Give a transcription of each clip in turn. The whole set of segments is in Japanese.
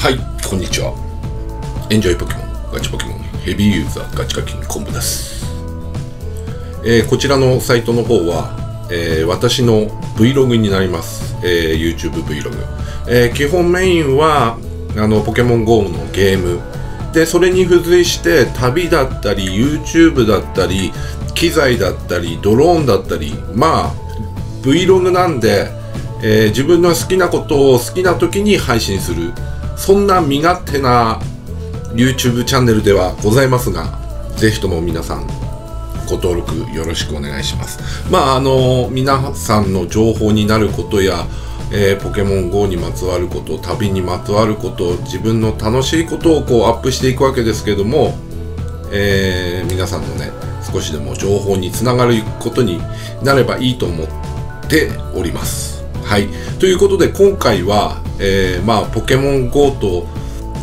はいこんにちは。エンジョイポケモンガチポケモンヘビーユーザーガチ課金コンボです、えーこちらのサイトの方は、えー私の Vlog になります、えー YouTube Vlog、えー基本メインはあのポケモン GO のゲーム。でそれに付随して旅だったり YouTube だったり機材だったりドローンだったりまあ Vlog なんで、えー自分の好きなことを好きな時に配信する。そんな身勝手な YouTube チャンネルではございますがぜひとも皆さんご登録よろしくお願いします。まああの皆さんの情報になることや、えーポケモン GO にまつわること旅にまつわること自分の楽しいことをこうアップしていくわけですけども、えー皆さんのね少しでも情報につながることになればいいと思っております。はい。ということで今回は、えーまあポケモン GO と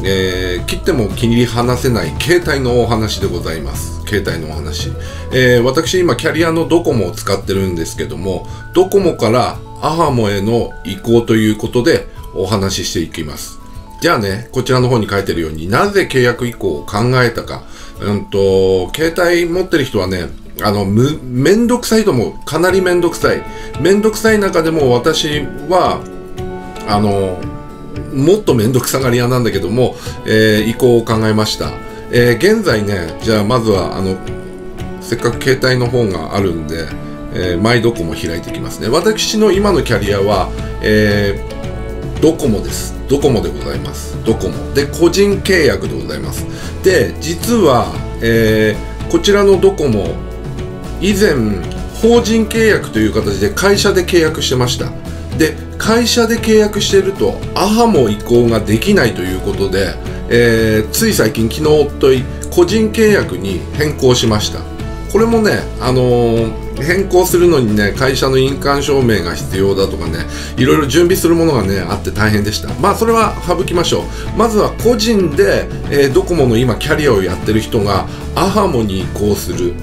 えー切っても切り離せない携帯のお話でございます。携帯のお話、えー私今キャリアのドコモを使ってるんですけどもドコモからアハモへの移行ということでお話ししていきます。じゃあねこちらの方に書いてるようになぜ契約移行を考えたか。うんと携帯持ってる人はねあのむめんどくさいと思う。かなりめんどくさい。めんどくさい中でも私はあのもっと面倒くさがり屋なんだけども、えー移行を考えました、えー現在ねじゃあまずはあのせっかく携帯の方があるんで、えーマイドコモ開いていきますね。私の今のキャリアは、えードコモです。ドコモでございます。ドコモ。で個人契約でございます。で実は、えーこちらのドコモ以前法人契約という形で会社で契約してました。で会社で契約してるとアハモ移行ができないということで、えーつい最近昨日おとい個人契約に変更しました。これもね、あのー変更するのにね会社の印鑑証明が必要だとかねいろいろ準備するものがねあって大変でした。まあそれは省きましょう。まずは個人で、えードコモの今キャリアをやってる人がアハモに移行する。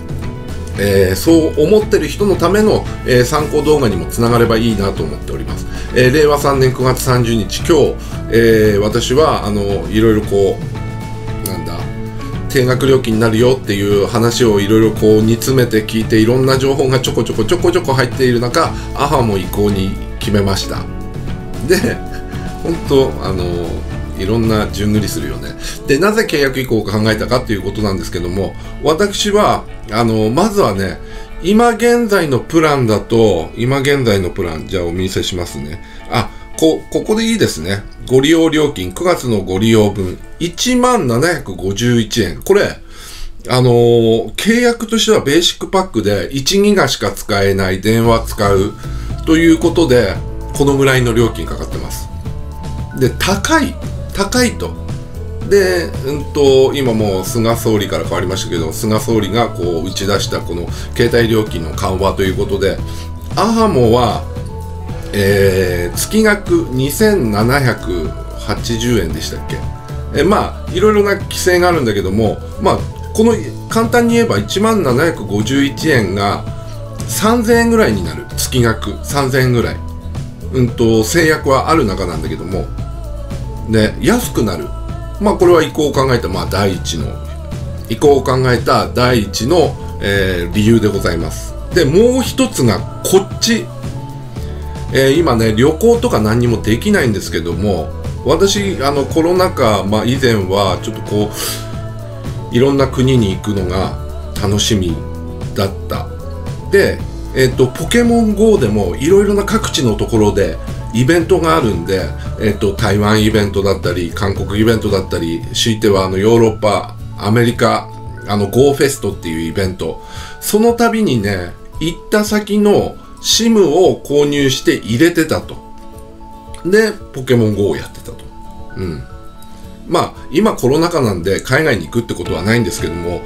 えーそう思ってる人のための、えー参考動画にもつながればいいなと思っております、えー令和3年9月30日今日、えー私はあのいろいろこうなんだ定額料金になるよっていう話をいろいろこう煮詰めて聞いていろんな情報がちょこちょこちょこちょこ入っている中アハも移行に決めました。で本当あのいろんな順繰りするよね。でなぜ契約移行を考えたかっていうことなんですけども私はあのまずはね今現在のプランだと今現在のプランじゃあお見せしますね。あこここでいいですね。ご利用料金9月のご利用分1751円。これあのー契約としてはベーシックパックで1ギガしか使えない電話使うということでこのぐらいの料金かかってます。で高い高いと。で、うんと、今もう菅総理から変わりましたけど菅総理がこう打ち出したこの携帯料金の緩和ということでアハモは、えー月額2780円でしたっけ？えまあいろいろな規制があるんだけどもまあこの簡単に言えば1万751円が3000円ぐらいになる。月額3000円ぐらい。うんと制約はある中なんだけどもで安くなる。まあこれは移行を考えたまあ第一の移行を考えた第一の、えー理由でございます。でもう一つがこっち。えー今ね旅行とか何にもできないんですけども私あのコロナ禍、まあ、以前はちょっとこういろんな国に行くのが楽しみだった。で、えっとポケモン GO でもいろいろな各地のところでイベントがあるんで、えっと台湾イベントだったり韓国イベントだったり強いてはあのヨーロッパアメリカあの GO フェストっていうイベント。その度にね行った先の SIM を購入して入れてたと。でポケモン GO をやってたと。うん。まあ今コロナ禍なんで海外に行くってことはないんですけども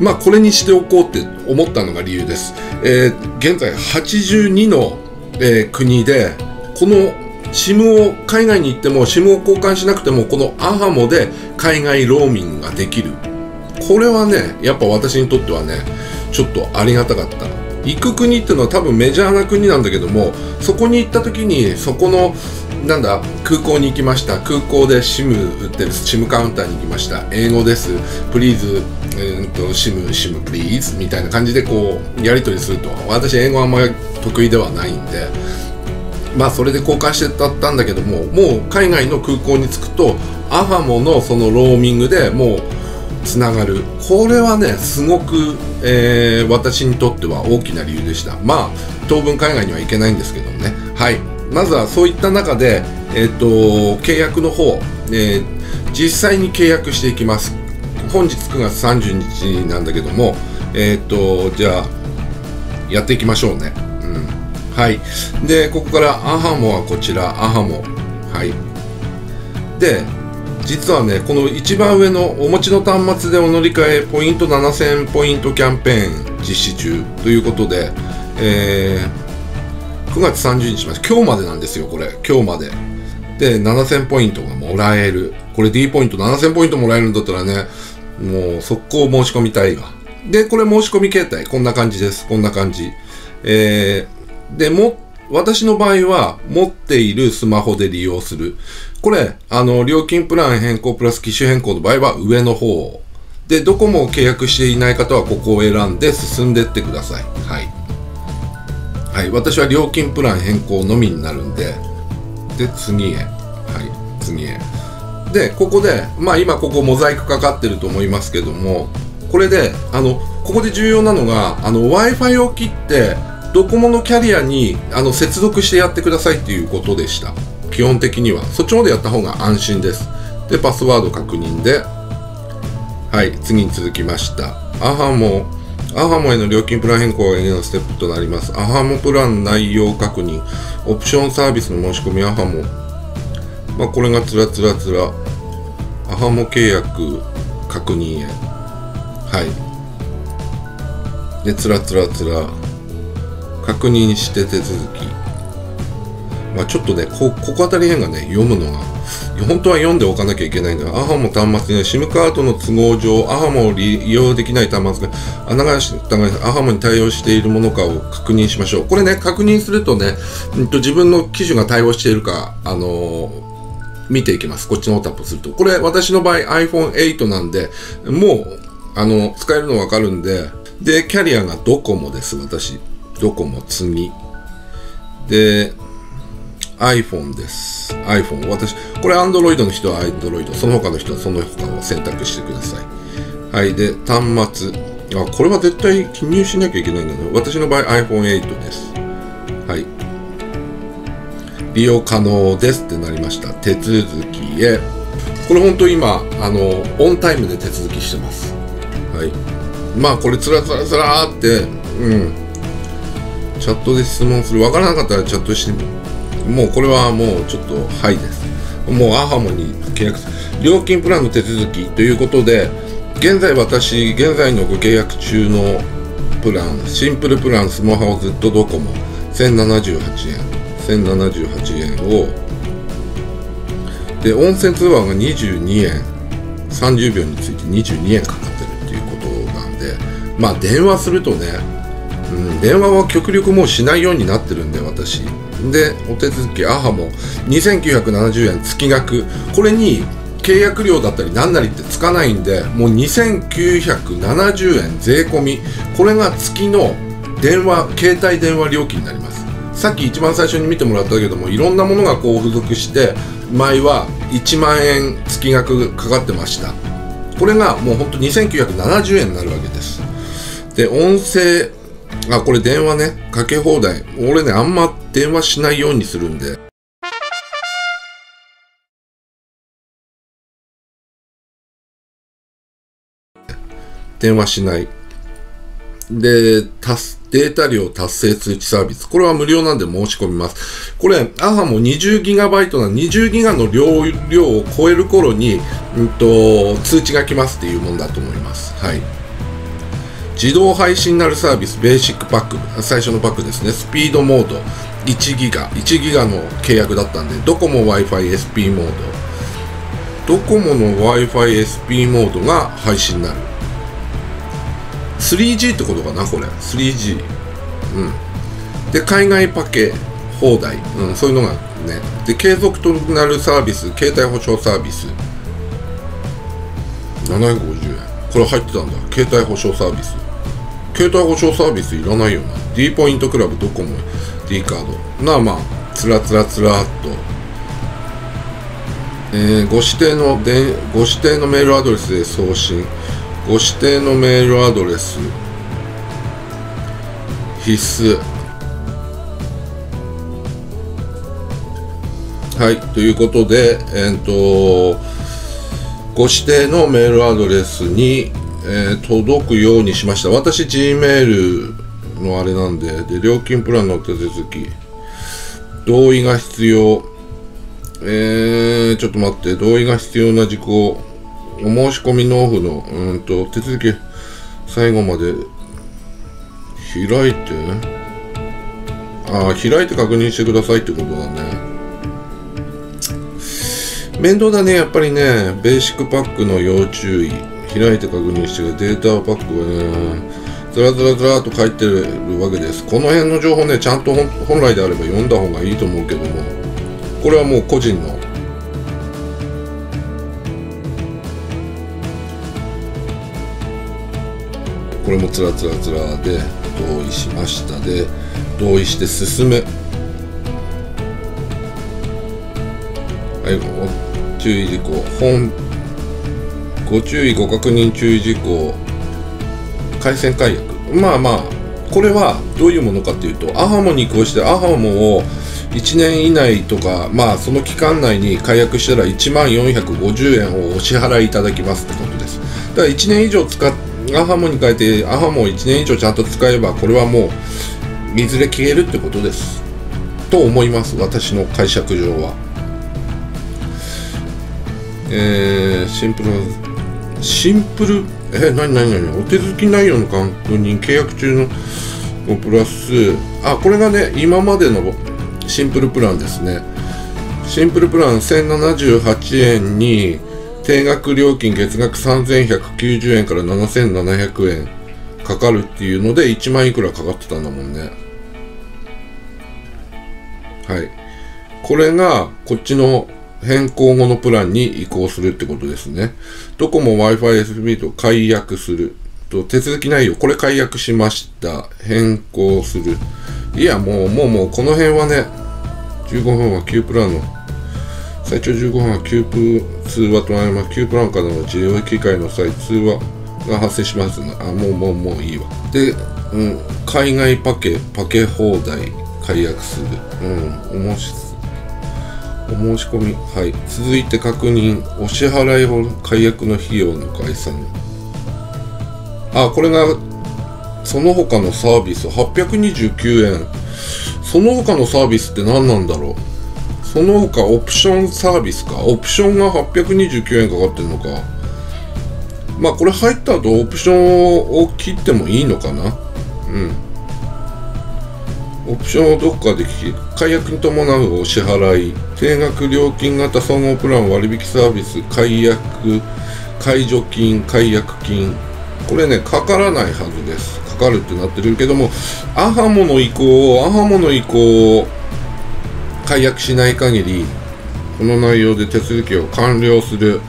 まあこれにしておこうって思ったのが理由です、えー現在82の、えー国でこの SIM を海外に行っても SIM を交換しなくてもこのアハモで海外ローミングができる。これはねやっぱ私にとってはねちょっとありがたかった。行く国っていうのは多分メジャーな国なんだけどもそこに行った時にそこのなんだ空港に行きました。空港で SIM 売ってる SIM カウンターに行きました。英語です。プリーズえー、と SIM SIM プリーズみたいな感じでこうやり取りすると。私英語あんまり得意ではないんで。まあそれで交換してたったんだけどももう海外の空港に着くとアハモのそのローミングでもうつながる。これはねすごく、えー、私にとっては大きな理由でした。まあ当分海外には行けないんですけどもね。はい。まずはそういった中で、えーと、契約の方、えー、実際に契約していきます。本日9月30日なんだけどもえっ、ー、とじゃあやっていきましょうね。はい。でここからアハモはこちらアハモ。はい。で実はねこの一番上のお持ちの端末でお乗り換えポイント7000ポイントキャンペーン実施中ということで、えー、9月30日まで今日までなんですよこれ。今日まで。で7000ポイントがもらえる。これ D ポイント7000ポイントもらえるんだったらねもう速攻申し込みたいわでこれ申し込み形態。こんな感じです。こんな感じ。えー、でも私の場合は持っているスマホで利用する。これ、あの、料金プラン変更プラス機種変更の場合は上の方で、どこも契約していない方はここを選んで進んでってください。はい。はい。私は料金プラン変更のみになるんで、で、次へ。はい。次へ。で、ここで、まあ今ここモザイクかかってると思いますけども、これで、あの、ここで重要なのが、あの、Wi-Fi を切って、ドコモのキャリアにあの接続してやってくださいっていうことでした。基本的には。そっちの方でやった方が安心です。でパスワード確認で。はい次に続きました。アハモ。アハモへの料金プラン変更が2のステップとなります。アハモプラン内容確認。オプションサービスの申し込みアハモ。まあこれがつらつらつら。アハモ契約確認へ。はい。でつらつらつら。確認して手続き。まあ、ちょっとねこ、ここあたり辺がね、読むのが、本当は読んでおかなきゃいけないんだが、アハモ端末には SIM カードの都合上、アハモを利用できない端末が、穴がアハモに対応しているものかを確認しましょう。これね、確認するとね、うんと、自分の機種が対応しているか、あのー見ていきます。こっちのタップすると。これ、私の場合 iPhone8 なんで、もう、あの、使えるのわかるんで、で、キャリアがドコモです、私。ドコモ次。で、iPhone です。iPhone。私、これ Android の人は Android、その他の人はその他を選択してください。はい。で、端末。あ、これは絶対記入しなきゃいけないんだね。私の場合 iPhone8 です。はい。利用可能ですってなりました。手続きへ。これ本当今、あの、オンタイムで手続きしてます。はい。まあこれつらつらつらーって、うん。チャットで質問する。わからなかったらチャットしてみもうこれはもうちょっとはいです。もうアハモに契約。料金プランの手続きということで、現在私、現在のご契約中のプラン、シンプルプランスマホずっとドコモ、1078円。1078円を、で、温泉通話が22円、30秒について22円かかってるっていうことなんで、まあ電話するとね、うん、電話は極力もうしないようになってるんで私。でお手続きアハも2970円月額。これに契約料だったり何なりってつかないんでもう2970円税込み。これが月の電話携帯電話料金になります。さっき一番最初に見てもらったけどもいろんなものがこう付属して前は1万円月額かかってました。これがもうほんと2970円になるわけです。で音声あ、これ電話ね。かけ放題。俺ね、あんま電話しないようにするんで。電話しない。で、データ量達成通知サービス。これは無料なんで申し込みます。これ、アハも 20GB な20ギガの量量を超える頃に、うんと、通知が来ますっていうもんだと思います。はい。自動配信なるサービスベーシックパック。最初のパックですね。スピードモード。1ギガ。1ギガの契約だったんでドコモ Wi-Fi SP モード。ドコモの Wi-Fi SP モードが配信になる。3G ってことかなこれ。3G うん。で海外パケ放題、うん、そういうのがね。で継続となるサービス。携帯保証サービス。750円。これ入ってたんだ。携帯保証サービス。携帯保証サービスいらないよな。D ポイントクラブドコモ D カード。なあまあつらつらつらっと。えー、ご指定のでご指定のメールアドレスで送信。ご指定のメールアドレス。必須。はいということでえっ、とご指定のメールアドレスに、えー、届くようにしました。私 Gmail のあれなんでで料金プランの手続き。同意が必要。えー、ちょっと待って、同意が必要な事項、お申し込み納付の、うんと、手続き、最後まで、開いて、ああ、開いて確認してくださいってことだね。面倒だね、やっぱりね、ベーシックパックの要注意、開いて確認してデータパックはね、ずらずらずらっと書いてるわけです。この辺の情報ね、ちゃんと本来であれば読んだ方がいいと思うけども、これはもう個人の。これもつらつらつらで同意しましたで同意して進め。はい注意事項。本ご注意ご確認注意事項回線解約まあまあこれはどういうものかというとアハモに移行してアハモを1年以内とか、まあ、その期間内に解約したら1万450円をお支払いいただきますってことです。だから1年以上使っ、アハモに変えて、アハモを1年以上ちゃんと使えば、これはもう、いずれ消えるってことです。と思います、私の解釈上は。えー、シンプルシンプル、え、なになになにお手続き内容の確認、契約中のプラス、あ、これがね、今までのシンプルプランですね。シンプルプラン1078円に定額料金月額3190円から7700円かかるっていうので1万いくらかかってたんだもんね。はい。これがこっちの変更後のプランに移行するってことですね。ドコモ Wi-Fi SB と解約する。と手続き内容これ解約しました。変更する。いやもうもうもうこの辺はね15分は9プランの。最長15分は9プ通話となります9プランからの治療機械の際通話が発生します。ねあもうもうもういいわ。で、うん、海外パケパケ放題解約する。うんお申しお申し込み。はい。続いて確認。お支払いを解約の費用の概算。あこれがその他のサービス。829円。その他のサービスって何なんだろう？その他オプションサービスか？オプションが829円かかってるのか。まあこれ入った後オプションを切ってもいいのかな？うん。オプションをどっかで聞き解約に伴うお支払い定額料金型総合プラン割引サービス解約解除金解約金。これねかからないはずです。かかるってなってるけどもアハモの移行をアハモの移行を解約しない限りこの内容で手続きを完了する。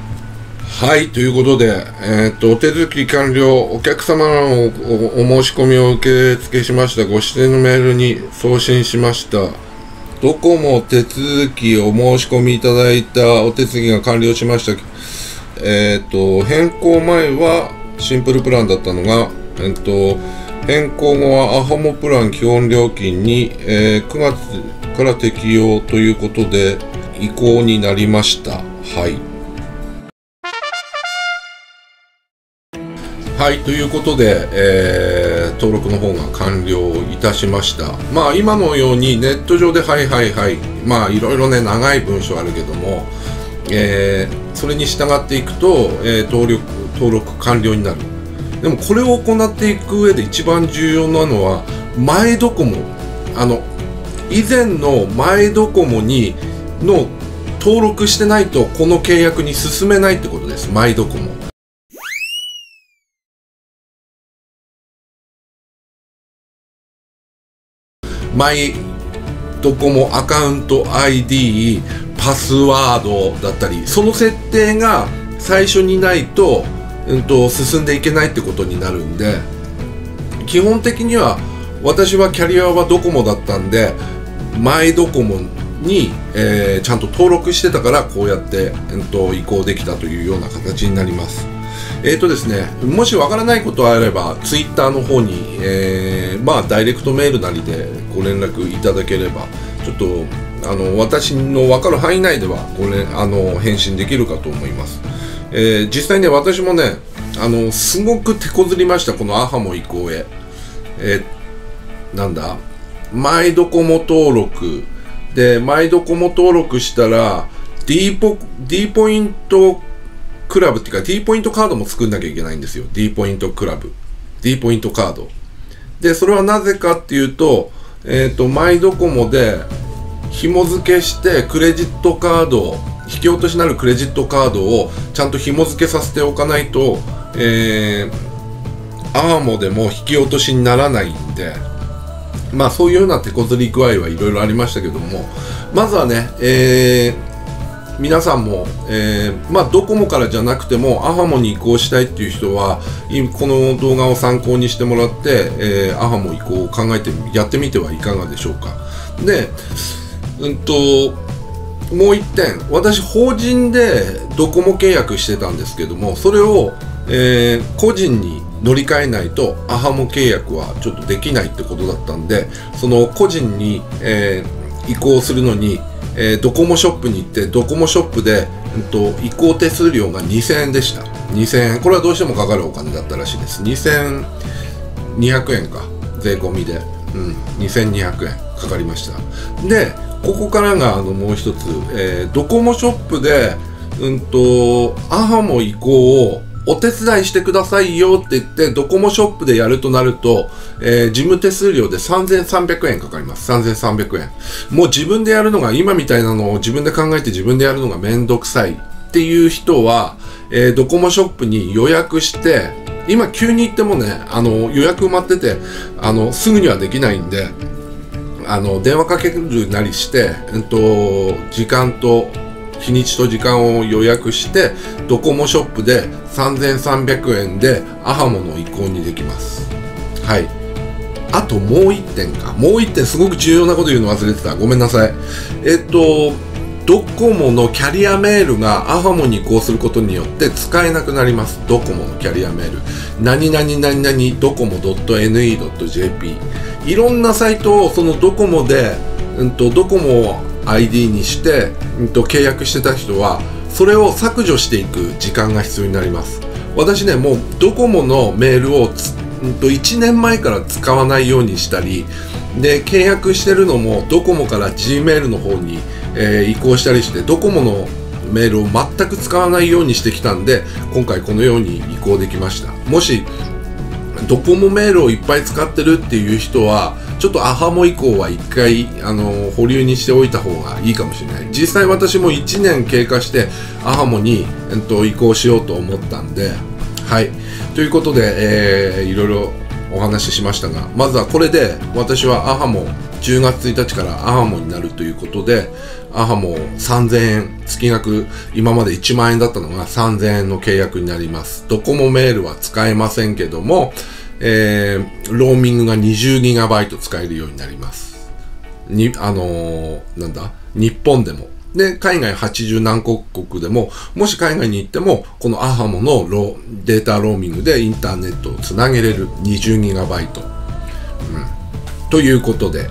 はいということで、えー、っとお手続き完了お客様のお申し込みを受け付けしました。ご指定のメールに送信しました。ドコモ手続きお申し込みいただいたお手続きが完了しましたえー、っと変更前はシンプルプランだったのが、えっと、変更後はアホモプラン基本料金に、えー、9月から適用ということで移行になりました。はい。はい、ということで、えー、登録の方が完了いたしました。まあ、今のようにネット上で、はいはいはい、まあ、いろいろね、長い文章あるけども、えー、それに従っていくと、えー、登録登録完了になる。でもこれを行っていく上で一番重要なのは前ドコモ。あの以前の前ドコモにの登録してないとこの契約に進めないってことです。前ドコモ。マイドコモアカウント ID パスワードだったりその設定が最初にないと,、うん、と進んでいけないってことになるんで基本的には私はキャリアはドコモだったんでマイドコモに、えー、ちゃんと登録してたからこうやって、えー、と移行できたというような形になります。えーとですね、もしわからないことがあればツイッターの方に、えー、まあダイレクトメールなりでご連絡いただければちょっとあの私の分かる範囲内ではこれあの返信できるかと思います、えー、実際ね私もねあのすごく手こずりましたこのアハモ移行へ、えー、なんだ？マイドコモ登録。でマイドコモ登録したら D ポ D ポイントクラブっていうか D ポイントカードも作んなきゃいけないんですよ。D ポイントクラブ。D ポイントカード。でそれはなぜかっていうとえっ、ー、とマイドコモで紐付けしてクレジットカード引き落としなるクレジットカードをちゃんと紐付けさせておかないとえー、アーモでも引き落としにならないんで。まあそういうような手こずり具合はいろいろありましたけども。まずはね、えー、皆さんも、えー、まあドコモからじゃなくてもアハモに移行したいっていう人はこの動画を参考にしてもらって、えー、アハモ移行を考えてやってみてはいかがでしょうか。でうんともう1点私法人でドコモ契約してたんですけどもそれを、えー、個人に乗り換えないとアハモ契約はちょっとできないってことだったんでその個人に、えー、移行するのに、えー、ドコモショップに行ってドコモショップで、うんと、移行手数料が2000円でした。2000円。これはどうしてもかかるお金だったらしいです。2200円か。税込みで、うん、2200円かかりました。でここからがあのもう一つ、えー、ドコモショップでうんとアハモ移行をお手伝いしてくださいよって言って、ドコモショップでやるとなると、えー、事務手数料で3300円かかります。3300円。もう自分でやるのが、今みたいなのを自分で考えて自分でやるのがめんどくさいっていう人は、えー、ドコモショップに予約して、今急に行ってもね、あの、予約埋まってて、あの、すぐにはできないんで、あの、電話かけるなりして、えっと、時間と日にちと時間を予約してドコモショップで3300円でアハモの移行にできます。はい。あともう1点か。もう1点すごく重要なこと言うの忘れてた。ごめんなさい。えっとドコモのキャリアメールがアハモに移行することによって使えなくなります。ドコモのキャリアメール。何々何々ドコモ .ne.jp いろんなサイトをそのドコモで、うんと、ドコモ ID にして、うんと、契約してた人はそれを削除していく時間が必要になります。私ねもうドコモのメールをうんと1年前から使わないようにしたりで契約してるのもドコモから Gmail の方に、えー、移行したりしてドコモのメールを全く使わないようにしてきたんで今回このように移行できました。もしドコモメールをいっぱい使ってるっていう人はちょっとアハモ以降は1回あの保留にしておいた方がいいかもしれない。実際私も1年経過してアハモに、えっと、移行しようと思ったんではい。ということで、えー、いろいろお話ししましたがまずはこれで私はアハモ10月1日からアハモになるということでアハモ3000円月額今まで1万円だったのが3000円の契約になりますドコモメールは使えませんけどもえー、ローミングが 20GB 使えるようになります。に、あのー、なんだ、日本でも。で、海外80何国国でも、もし海外に行っても、このアハモのロデータローミングでインターネットをつなげれる 20GB。うん。ということで、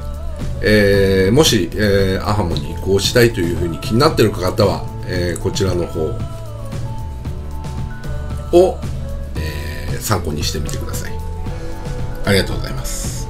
えー、もし、えー、アハモに移行したいというふうに気になっている方は、えー、こちらの方を、えー、参考にしてみてください。ありがとうございます。